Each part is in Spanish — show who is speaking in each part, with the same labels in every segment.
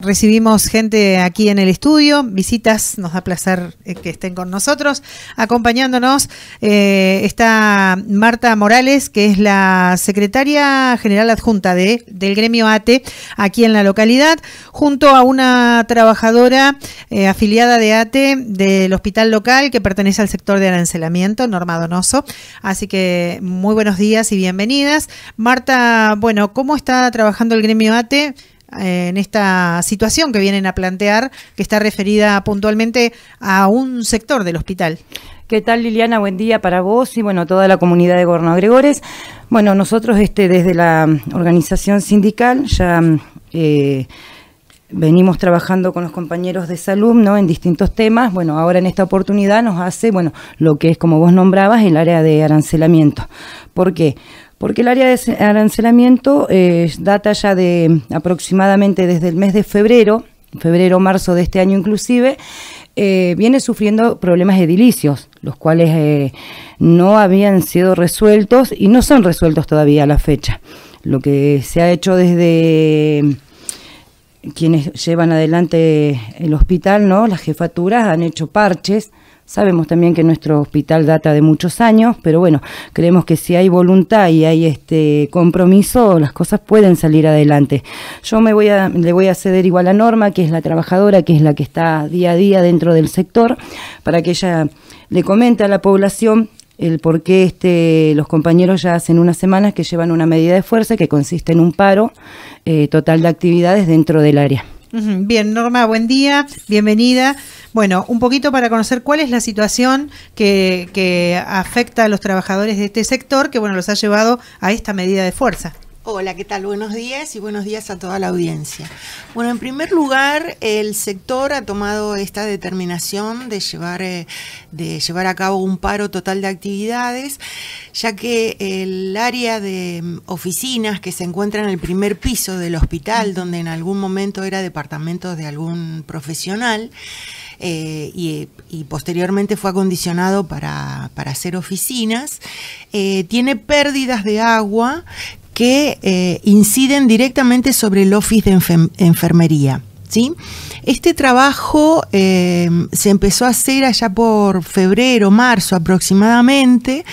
Speaker 1: recibimos gente aquí en el estudio, visitas, nos da placer eh, que estén con nosotros. Acompañándonos eh, está Marta Morales, que es la secretaria general adjunta de, del gremio ATE aquí en la localidad, junto a una trabajadora eh, afiliada de ATE del hospital local que pertenece al sector de arancelamiento, Norma Donoso. Así que muy buenos días y bienvenidas. Marta, bueno, ¿cómo está trabajando el gremio ATE? En esta situación que vienen a plantear, que está referida puntualmente a un sector del hospital.
Speaker 2: ¿Qué tal Liliana? Buen día para vos y bueno, toda la comunidad de Gorno Gregores. Bueno, nosotros este, desde la organización sindical ya eh, venimos trabajando con los compañeros de salud ¿no? en distintos temas. Bueno, ahora en esta oportunidad nos hace, bueno, lo que es como vos nombrabas, el área de arancelamiento. ¿Por qué? El área de arancelamiento eh, data ya de aproximadamente desde el mes de febrero, febrero-marzo de este año inclusive, eh, viene sufriendo problemas edilicios, los cuales eh, no habían sido resueltos y no son resueltos todavía a la fecha. Lo que se ha hecho desde quienes llevan adelante el hospital, ¿no? Las jefaturas han hecho parches Sabemos también que nuestro hospital data de muchos años, pero bueno, creemos que si hay voluntad y hay este compromiso, las cosas pueden salir adelante. Yo me voy a, le voy a ceder igual a Norma, que es la trabajadora, que es la que está día a día dentro del sector, para que ella le comente a la población el por qué este, los compañeros ya hacen unas semanas que llevan una medida de fuerza que consiste en un paro eh, total de actividades dentro del área.
Speaker 1: Bien, Norma, buen día, bienvenida. Bueno, un poquito para conocer cuál es la situación que, que afecta a los trabajadores de este sector que, bueno, los ha llevado a esta medida de fuerza.
Speaker 3: Hola, ¿qué tal? Buenos días y buenos días a toda la audiencia. Bueno, en primer lugar, el sector ha tomado esta determinación de llevar, eh, de llevar a cabo un paro total de actividades, ya que el área de mm, oficinas que se encuentra en el primer piso del hospital, donde en algún momento era departamento de algún profesional, eh, y, posteriormente fue acondicionado para, hacer oficinas, eh, tiene pérdidas de agua que eh, inciden directamente sobre el office de enfermería. ¿sí? Este trabajo se empezó a hacer allá por febrero, marzo aproximadamente,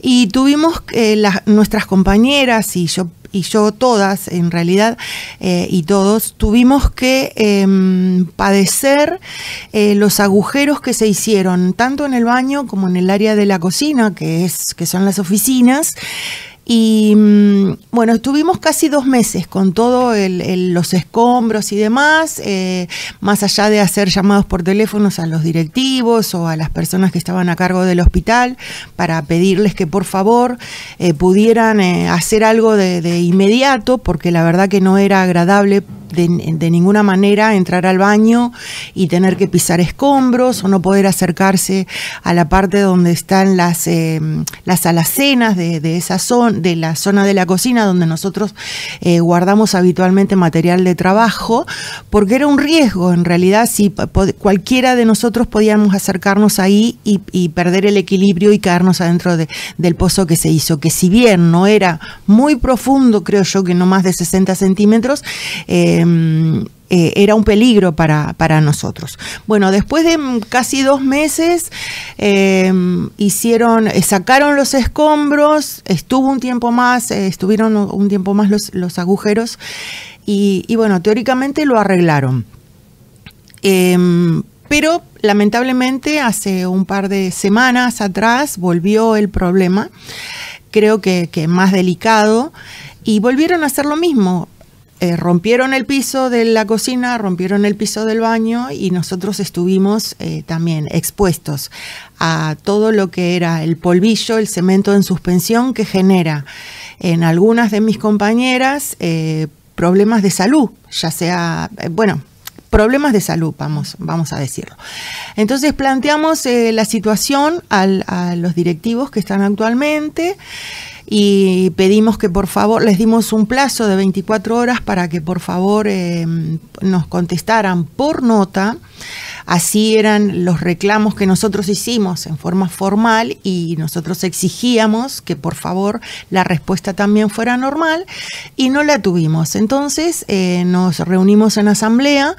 Speaker 3: y tuvimos nuestras compañeras y yo y yo todas, en realidad, eh, y todos, tuvimos que em, padecer eh, los agujeros que se hicieron, tanto en el baño como en el área de la cocina, que, es, que son las oficinas, y mm, bueno, estuvimos casi dos meses con todos los escombros y demás, eh, más allá de hacer llamados por teléfonos a los directivos o a las personas que estaban a cargo del hospital para pedirles que por favor eh, pudieran eh, hacer algo de, de inmediato, porque la verdad que no era agradable de, ninguna manera entrar al baño y tener que pisar escombros o no poder acercarse a la parte donde están las, eh, las alacenas de, esa zona, de la zona de la cocina donde nosotros eh, guardamos habitualmente material de trabajo, porque era un riesgo. En realidad si cualquiera de nosotros podíamos acercarnos ahí y, perder el equilibrio y caernos adentro del pozo que se hizo, que si bien no era muy profundo, creo yo que no más de 60 centímetros, eh, Em, eh, era un peligro para, nosotros. Bueno, después de casi dos meses em, hicieron, eh, sacaron los escombros, estuvo un tiempo más, eh, estuvieron un tiempo más los, agujeros y, bueno, teóricamente lo arreglaron. Em, pero lamentablemente hace un par de semanas atrás volvió el problema, creo que, que más delicado, y volvieron a hacer lo mismo. Eh, rompieron el piso de la cocina, rompieron el piso del baño y nosotros estuvimos eh, también expuestos a todo lo que era el polvillo, el cemento en suspensión que genera en algunas de mis compañeras eh, problemas de salud, ya sea, bueno, problemas de salud, vamos, vamos a decirlo. Entonces planteamos la situación a los directivos que están actualmente y pedimos que por favor, les dimos un plazo de 24 horas para que por favor eh, nos contestaran por nota así eran los reclamos que nosotros hicimos en forma formal y nosotros exigíamos que por favor la respuesta también fuera normal y no la tuvimos. Entonces eh, nos reunimos en asamblea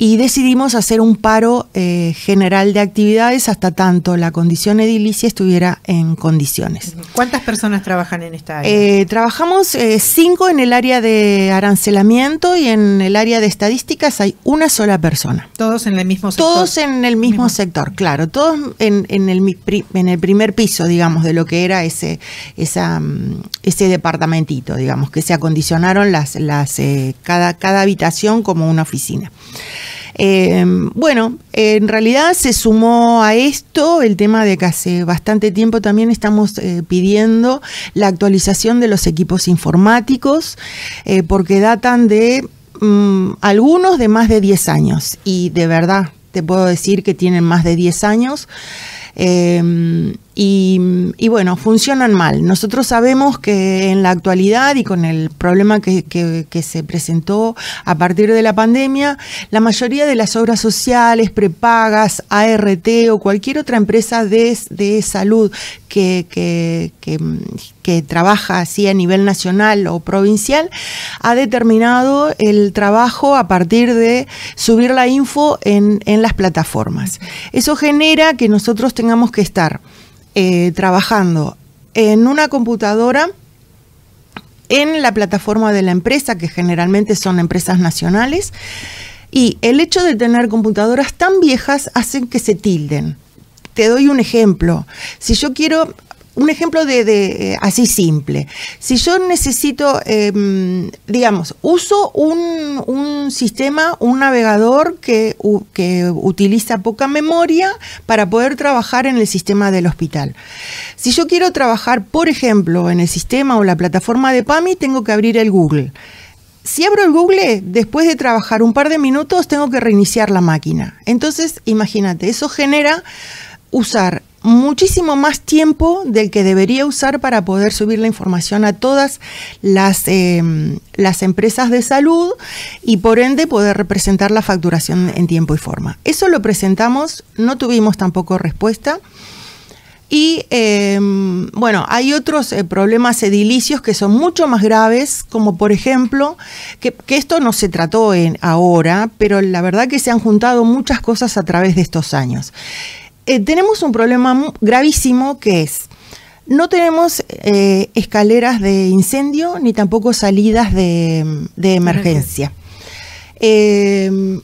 Speaker 3: y decidimos hacer un paro eh, general de actividades hasta tanto la condición edilicia estuviera en condiciones.
Speaker 1: ¿Cuántas personas trabajan en esta área?
Speaker 3: Eh, trabajamos eh, cinco en el área de arancelamiento y en el área de estadísticas hay una sola persona.
Speaker 1: Todos en el mismo sector.
Speaker 3: Todos en el mismo, sector, claro, todos en, en, el, en el primer piso, digamos, de lo que era ese, esa, mm, ese departamentito, digamos, que se acondicionaron las, las, cada, cada habitación como una oficina. Eh, bueno, en realidad se sumó a esto el tema de que hace bastante tiempo también estamos eh, pidiendo la actualización de los equipos informáticos, eh, porque datan de mm, algunos de más de 10 años, y de verdad te puedo decir que tienen más de 10 años. Y, bueno, funcionan mal. Nosotros sabemos que en la actualidad y con el problema que, se presentó a partir de la pandemia, la mayoría de las obras sociales, prepagas, ART o cualquier otra empresa de, de salud que, que, trabaja así a nivel nacional o provincial, ha determinado el trabajo a partir de subir la info en, en las plataformas. Eso genera que nosotros tengamos que estar eh, trabajando en una computadora en la plataforma de la empresa, que generalmente son empresas nacionales, y el hecho de tener computadoras tan viejas hacen que se tilden. Te doy un ejemplo. Si yo quiero un ejemplo de, eh, así simple. Si yo necesito, em, digamos, uso un, un, sistema, un navegador que, que utiliza poca memoria para poder trabajar en el sistema del hospital. Si yo quiero trabajar, por ejemplo, en el sistema o la plataforma de PAMI, tengo que abrir el Google. Si abro el Google, después de trabajar un par de minutos, tengo que reiniciar la máquina. Entonces, imagínate, eso genera usar muchísimo más tiempo del que debería usar para poder subir la información a todas las, em, las empresas de salud y por ende poder representar la facturación en tiempo y forma. Eso lo presentamos, no tuvimos tampoco respuesta. Y em, bueno, hay otros eh, problemas edilicios que son mucho más graves, como por ejemplo, que, que, esto no se trató en ahora, pero la verdad que se han juntado muchas cosas a través de estos años. Eh, tenemos un problema gravísimo que es, no tenemos eh, escaleras de incendio ni tampoco salidas de, emergencia. Eh,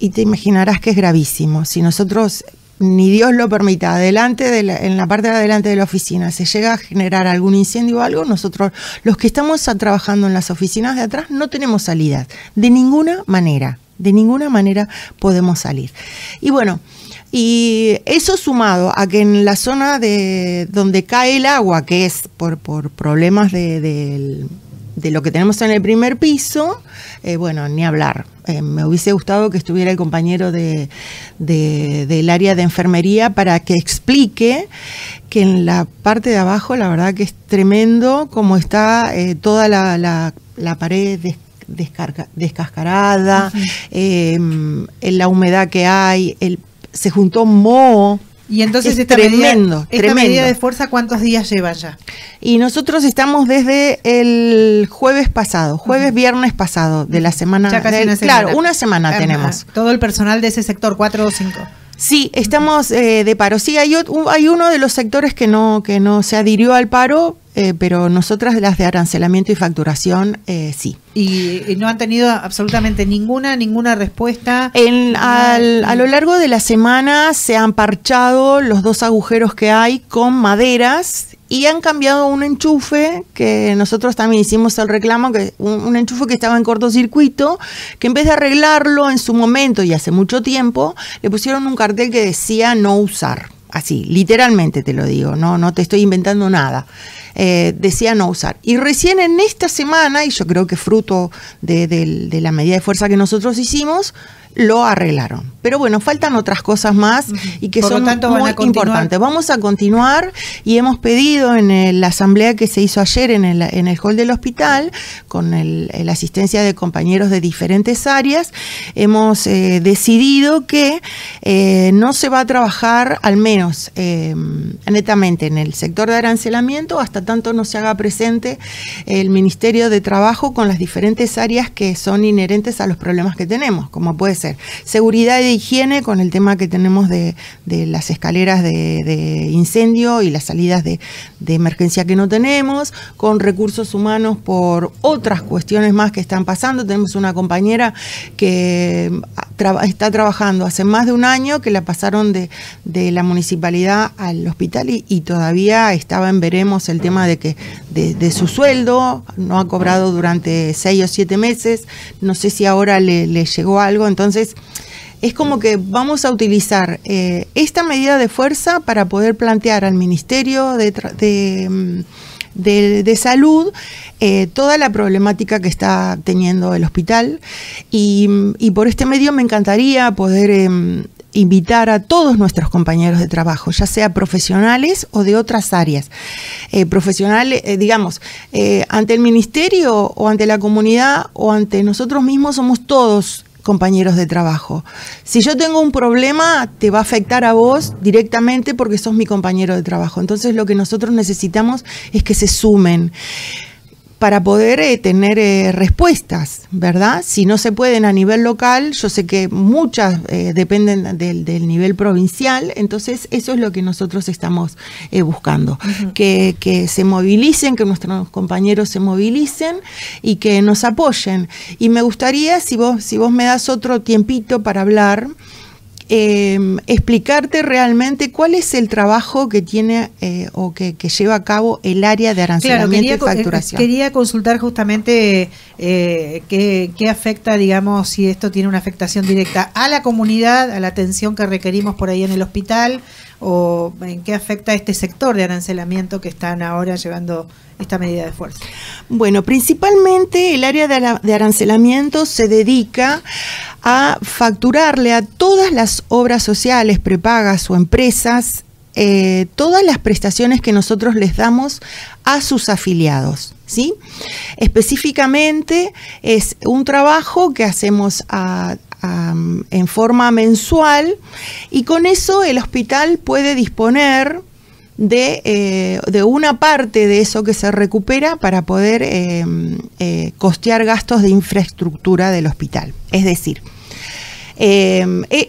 Speaker 3: y te imaginarás que es gravísimo. Si nosotros, ni Dios lo permita, adelante de en la parte de adelante de la oficina se llega a generar algún incendio o algo, nosotros, los que estamos trabajando en las oficinas de atrás, no tenemos salida. De ninguna manera. De ninguna manera podemos salir. Y bueno, y eso sumado a que en la zona de donde cae el agua, que es por, por problemas de, lo que tenemos en el primer piso, eh, bueno, ni hablar. Eh, me hubiese gustado que estuviera el compañero de, del área de enfermería para que explique que en la parte de abajo, la verdad que es tremendo como está eh, toda la, la, pared descascarada, en la humedad que hay, el se juntó moho.
Speaker 1: Y entonces esta, tremendo, medida, esta medida de fuerza, ¿cuántos días lleva ya?
Speaker 3: Y nosotros estamos desde el jueves pasado, jueves, viernes pasado de la semana.
Speaker 1: Ya casi
Speaker 3: una semana. Claro, una semana tenemos.
Speaker 1: Todo el personal de ese sector, cuatro o cinco.
Speaker 3: Sí, estamos eh, de paro. Sí, hay, hay uno de los sectores que no, que no se adhirió al paro, eh, pero nosotras las de arancelamiento y facturación, eh, sí.
Speaker 1: Y, no han tenido absolutamente ninguna, ninguna respuesta.
Speaker 3: En, a lo largo de la semana se han parchado los dos agujeros que hay con maderas y han cambiado un enchufe que nosotros también hicimos el reclamo, que un, enchufe que estaba en cortocircuito, que en vez de arreglarlo en su momento y hace mucho tiempo, le pusieron un cartel que decía no usar. Así, literalmente te lo digo, no, no te estoy inventando nada. Eh, decía no usar. Y recién en esta semana, y yo creo que fruto de la medida de fuerza que nosotros hicimos, lo arreglaron. Pero bueno, faltan otras cosas más y que son muy importantes. Vamos a continuar y hemos pedido en la asamblea que se hizo ayer en el, en el hall del hospital, con la asistencia de compañeros de diferentes áreas, hemos eh, decidido que eh, no se va a trabajar, al menos eh, netamente, en el sector de arancelamiento hasta tanto no se haga presente el Ministerio de Trabajo con las diferentes áreas que son inherentes a los problemas que tenemos, como puede ser seguridad e higiene con el tema que tenemos de, las escaleras de, incendio y las salidas de, emergencia que no tenemos, con recursos humanos por otras cuestiones más que están pasando. Tenemos una compañera que está trabajando hace más de un año que la pasaron de, la municipalidad al hospital y, todavía estaba en veremos el tema de que de, su sueldo, no ha cobrado durante seis o siete meses, no sé si ahora le, le llegó algo, entonces es como que vamos a utilizar eh, esta medida de fuerza para poder plantear al Ministerio de, mm, Salud eh, toda la problemática que está teniendo el hospital y, por este medio me encantaría poder em, invitar a todos nuestros compañeros de trabajo, ya sea profesionales o de otras áreas. Eh, profesionales, digamos, ante el ministerio o ante la comunidad o ante nosotros mismos somos todos compañeros de trabajo. Si yo tengo un problema, te va a afectar a vos directamente porque sos mi compañero de trabajo. Entonces lo que nosotros necesitamos es que se sumen para poder eh, tener eh, respuestas, ¿verdad? Si no se pueden a nivel local, yo sé que muchas eh, dependen del, nivel provincial, entonces eso es lo que nosotros estamos buscando, que, que, se movilicen, que nuestros compañeros se movilicen y que nos apoyen. Y me gustaría, si vos, si vos me das otro tiempito para hablar, eh, explicarte realmente cuál es el trabajo que tiene eh, o que, lleva a cabo el área de arancelamiento y facturación.
Speaker 1: Quería consultar justamente eh, qué, qué, afecta, digamos, si esto tiene una afectación directa a la comunidad, a la atención que requerimos por ahí en el hospital, o en qué afecta este sector de arancelamiento que están ahora llevando esta medida de fuerza?
Speaker 3: Bueno, principalmente el área de, arancelamiento se dedica a facturarle a todas las obras sociales, prepagas o empresas eh, todas las prestaciones que nosotros les damos a sus afiliados. ¿sí? Específicamente es un trabajo que hacemos en forma mensual y con eso el hospital puede disponer de, eh, de, una parte de eso que se recupera para poder eh, costear gastos de infraestructura del hospital. Es decir,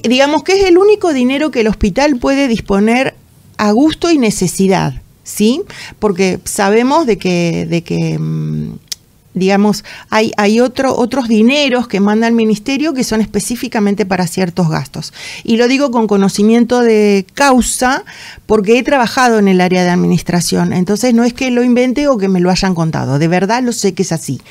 Speaker 3: digamos que es el único dinero que el hospital puede disponer a gusto y necesidad, ¿sí? Porque sabemos de que, de que mm, digamos, hay, hay otro, otros dineros que manda el ministerio que son específicamente para ciertos gastos. Y lo digo con conocimiento de causa porque he trabajado en el área de administración. Entonces no es que lo invente o que me lo hayan contado, de verdad lo sé que es así.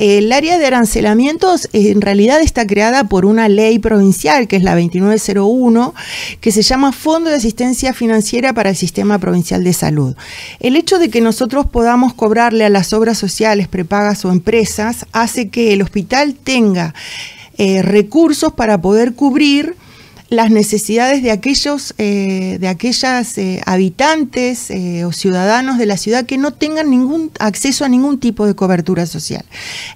Speaker 3: El área de arancelamientos en realidad está creada por una ley provincial, que es la 2901, que se llama Fondo de Asistencia Financiera para el Sistema Provincial de Salud. El hecho de que nosotros podamos cobrarle a las obras sociales, prepagas o empresas hace que el hospital tenga eh, recursos para poder cubrir las necesidades de aquellos, eh, de aquellas eh, habitantes eh, o ciudadanos de la ciudad que no tengan ningún acceso a ningún tipo de cobertura social.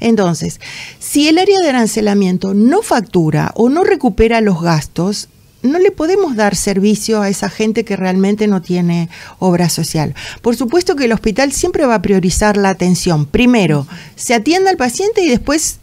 Speaker 3: Entonces, si el área de arancelamiento no factura o no recupera los gastos, no le podemos dar servicio a esa gente que realmente no tiene obra social. Por supuesto que el hospital siempre va a priorizar la atención. Primero, se atiende al paciente y después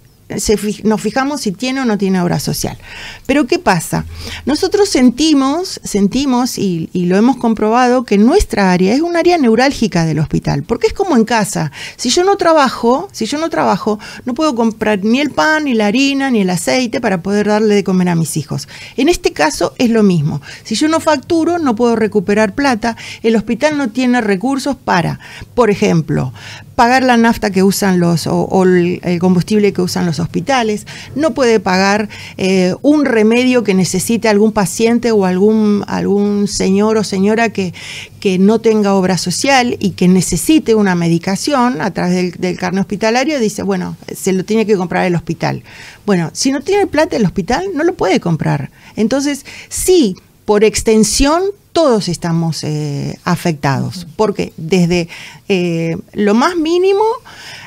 Speaker 3: nos fijamos si tiene o no tiene obra social. Pero ¿qué pasa? Nosotros sentimos, sentimos y, lo hemos comprobado que nuestra área es un área neurálgica del hospital, porque es como en casa. Si yo no trabajo, si yo no trabajo, no puedo comprar ni el pan, ni la harina, ni el aceite para poder darle de comer a mis hijos. En este caso es lo mismo. Si yo no facturo, no puedo recuperar plata. El hospital no tiene recursos para, por ejemplo, pagar la nafta que usan los o, el combustible que usan los hospitales, no puede pagar eh, un remedio que necesite algún paciente o algún, algún señor o señora que, que no tenga obra social y que necesite una medicación a través del, del carnet hospitalario, dice, bueno, se lo tiene que comprar el hospital. Bueno, si no tiene plata el hospital, no lo puede comprar. Entonces, sí, por extensión, todos estamos eh, afectados, porque desde eh, lo más mínimo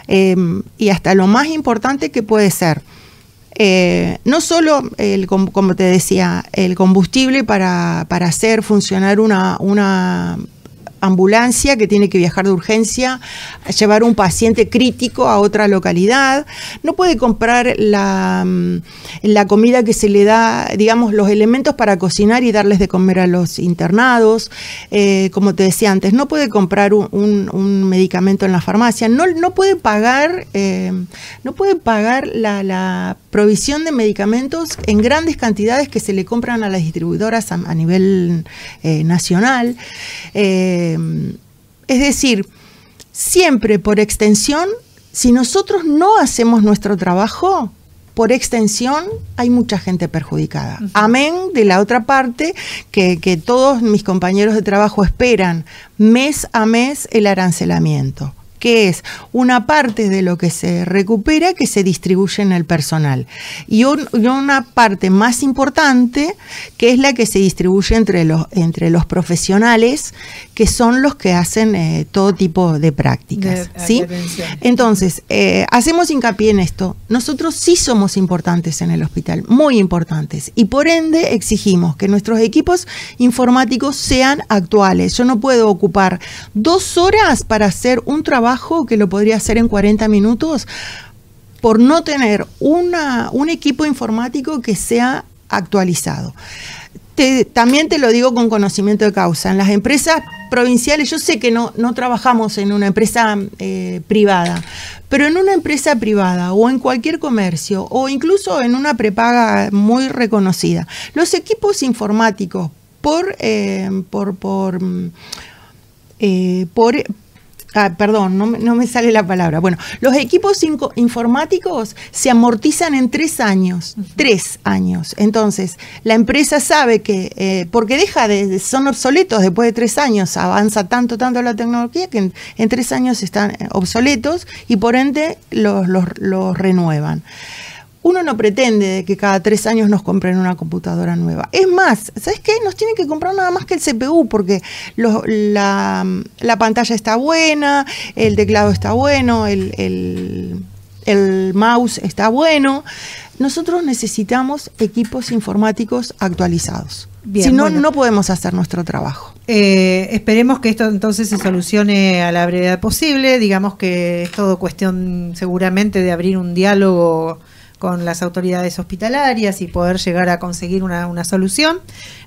Speaker 3: eh, y hasta lo más importante que puede ser, no solo, el, como te decía, el combustible para, para hacer funcionar una, una ambulancia que tiene que viajar de urgencia, llevar un paciente crítico a otra localidad, no puede comprar la, mm, la comida que se le da, digamos, los elementos para cocinar y darles de comer a los internados, eh, como te decía antes, no puede comprar un, medicamento en la farmacia, no, no puede pagar, eh, no puede pagar la, provisión de medicamentos en grandes cantidades que se le compran a las distribuidoras a, nivel eh, nacional. Es decir, siempre por extensión, si nosotros no hacemos nuestro trabajo, por extensión hay mucha gente perjudicada. Amén de la otra parte, que, que, todos mis compañeros de trabajo esperan mes a mes el arancelamiento que es una parte de lo que se recupera que se distribuye en el personal y, una parte más importante que es la que se distribuye entre los, entre los profesionales que son los que hacen eh, todo tipo de prácticas. ¿sí? Entonces, eh, hacemos hincapié en esto. Nosotros sí somos importantes en el hospital, muy importantes, y por ende exigimos que nuestros equipos informáticos sean actuales. Yo no puedo ocupar dos horas para hacer un trabajo que lo podría hacer en 40 minutos por no tener una, un equipo informático que sea actualizado. también te lo digo con conocimiento de causa. En las empresas provinciales, yo sé que no, no trabajamos en una empresa eh, privada, pero en una empresa privada o en cualquier comercio o incluso en una prepaga muy reconocida, los equipos informáticos por, eh, por, por, eh, por Ah, perdón, no, me sale la palabra. Bueno, los equipos informáticos se amortizan en tres años. Tres años. Entonces, la empresa sabe que, eh, porque deja de, son obsoletos después de tres años, avanza tanto, tanto la tecnología que en, tres años están eh, obsoletos y por ende los, los renuevan uno no pretende que cada tres años nos compren una computadora nueva. Es más, ¿sabes qué? Nos tienen que comprar nada más que el CPU porque la, pantalla está buena, el teclado está bueno, el, mouse está bueno. Nosotros necesitamos equipos informáticos actualizados. si no, no podemos hacer nuestro trabajo.
Speaker 1: Eh, esperemos que esto entonces se solucione a la brevedad posible. Digamos que es todo cuestión seguramente de abrir un diálogo con las autoridades hospitalarias y poder llegar a conseguir una, solución.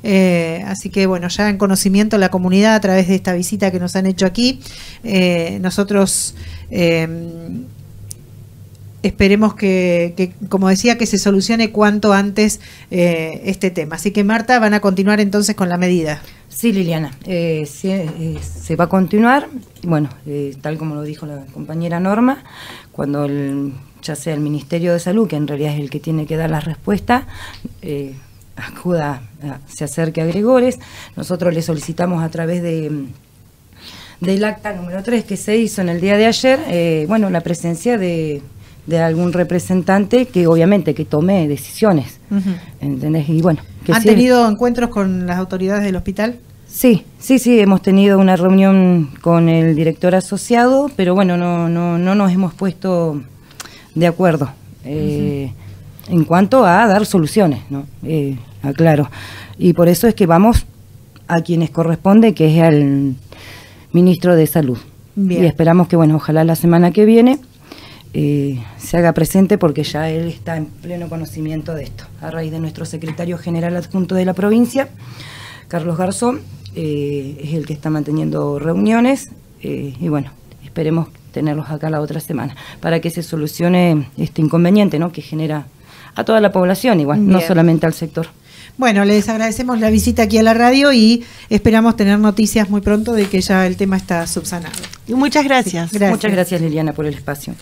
Speaker 1: Eh, así que bueno, ya en conocimiento la comunidad a través de esta visita que nos han hecho aquí, eh, nosotros eh, esperemos que, como decía, que se solucione cuanto antes este tema. Así que Marta, van a continuar entonces con la medida.
Speaker 2: Sí, Liliana, se va a continuar, bueno, tal como lo dijo la compañera Norma, cuando el ya sea el Ministerio de Salud, que en realidad es el que tiene que dar la respuesta, eh, acuda, se acerque a Gregores. Nosotros le solicitamos a través de del acta número 3 que se hizo en el día de ayer, eh, bueno, la presencia de, algún representante que obviamente que tome decisiones, ¿entendés? Y bueno,
Speaker 1: ¿Han tenido encuentros con las autoridades del hospital?
Speaker 2: Sí, sí, sí, hemos tenido una reunión con el director asociado, pero bueno, no, no, no nos hemos puesto de acuerdo. Eh, en cuanto a dar soluciones, ¿no? Eh, aclaro. Y por eso es que vamos a quienes corresponde, que es al ministro de Salud. Y esperamos que, bueno, ojalá la semana que viene eh, se haga presente porque ya él está en pleno conocimiento de esto, a raíz de nuestro secretario general adjunto de la provincia, Carlos Garzón, es el que está manteniendo reuniones y bueno, esperemos tenerlos acá la otra semana, para que se solucione este inconveniente ¿no? que genera a toda la población igual, no solamente al sector.
Speaker 1: Bueno, les agradecemos la visita aquí a la radio y esperamos tener noticias muy pronto de que ya el tema está subsanado.
Speaker 3: Y muchas gracias.
Speaker 2: gracias. Muchas gracias Liliana por el espacio.